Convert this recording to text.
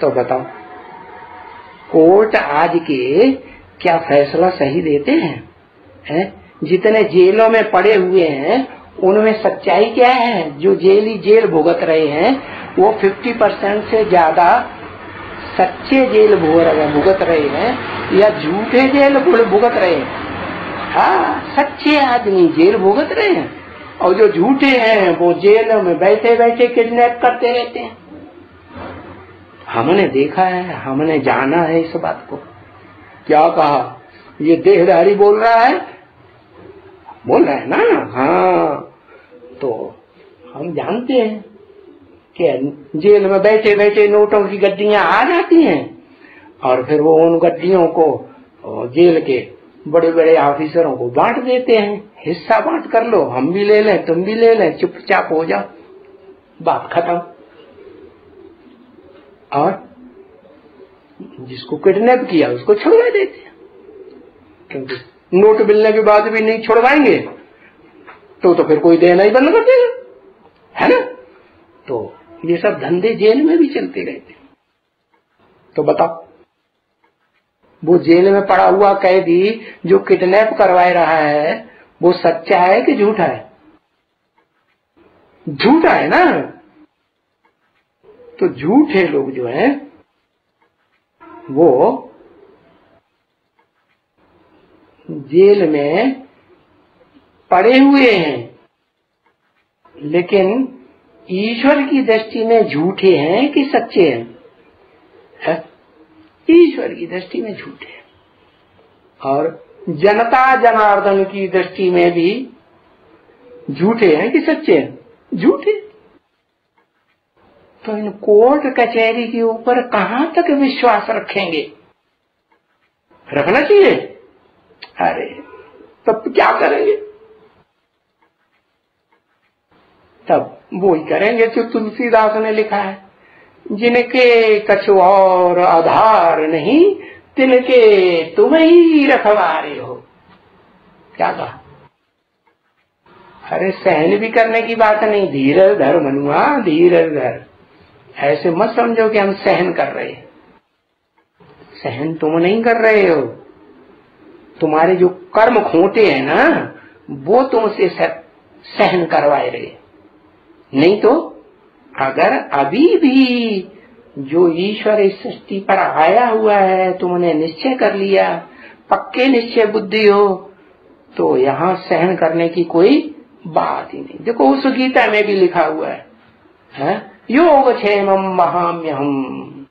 तो बताओ। कोर्ट आज के क्या फैसला सही देते हैं? है? जितने जेलों में पड़े हुए हैं, उनमें सच्चाई क्या है? जो जेली जेल भुगत रहे हैं, वो 50 परसेंट से ज़्यादा सच्चे जेल भुगत रहे हैं या झूठे जेल भुगत रहे हैं? हाँ सच्चे आदमी जेल भुगत रहे हैं। और जो झूठे हैं, वो जेल में बैठे बैठे किडनैप करते रहते हैं। हमने देखा है, हमने जाना है इस बात को। क्या कहा? ये देहधारी बोल रहा है? बोल रहा है ना? हाँ। तो हम जानते हैं कि जेल में बैठे बैठे नोटों की गड्डियाँ आ जाती हैं और फिर वो उन गड्डियों को जेल के बड़े बड़े ऑफिसरों को बांट देते हैं। हिस्सा बांट कर लो, हम भी ले लें, तुम भी ले लें, चुपचाप हो जाओ। बात खत्म। और जिसको किडनैप किया, उसको छुड़वा देते क्योंकि नोट मिलने के बाद भी नहीं छुड़वाएँगे तो तो फिर कोई देना ही बंद कर देगा, है ना? तो ये सब धंधे जेल में भी चलते रहते तो बताओ, वो जेल में पड़ा हुआ कैदी जो किडनैप करवा रहा है, वो सच्चा है कि झूठा है? झूठा है ना? तो झूठे लोग जो हैं, वो जेल में पड़े हुए हैं। लेकिन ईश्वर की दृष्टि में झूठे हैं कि सच्चे हैं? ईश्वर की दृष्टि में झूठे हैं। और जनता जनार्दन की दृष्टि में भी झूठे हैं कि सच्चे हैं? झूठे। तो इन कोर्ट कचहरी के ऊपर कहाँ तक विश्वास रखेंगे? रखना चाहिए। अरे, तब क्या करेंगे? तब वो ही करेंगे जो तुलसीदास ने लिखा है। जिनके कछु और आधार नहीं, तिनके तुम ही रखवारे हो। क्या कहा? अरे, सहन भी करने की बात नहीं। धीरज धर मनुआ धीरज धर ऐसे मत समझो कि हम सहन कर रहे हैं। सहन तुम नहीं कर रहे हो। तुम्हारे जो कर्म खोटे हैं ना वो तुमसे सहन करवाए रहे। नहीं तो अगर अभी भी जो ईश्वर इस सृष्टि पर आया हुआ है तुमने निश्चय कर लिया पक्के निश्चय बुद्धि हो तो यहाँ सहन करने की कोई बात ही नहीं। देखो उस गीता में भी लिखा हुआ है, है? योग क्षेम महाम्य हम